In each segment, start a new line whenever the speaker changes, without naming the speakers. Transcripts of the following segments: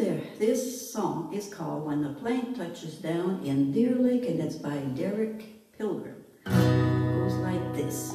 there, this song is called When the Plane Touches Down in Deer Lake and it's by Derek Pilgrim. It goes like this.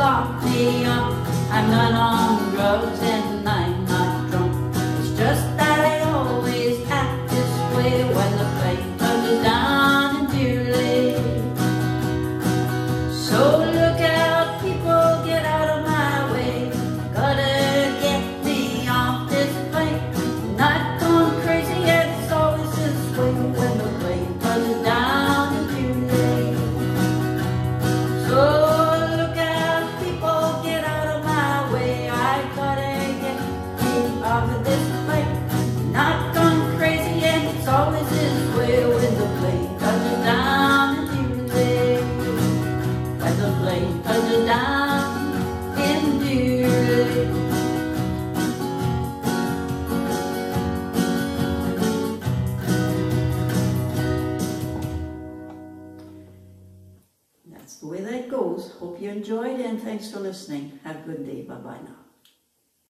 I'm
goes. Hope you enjoyed and thanks for listening. Have a good day. Bye-bye now.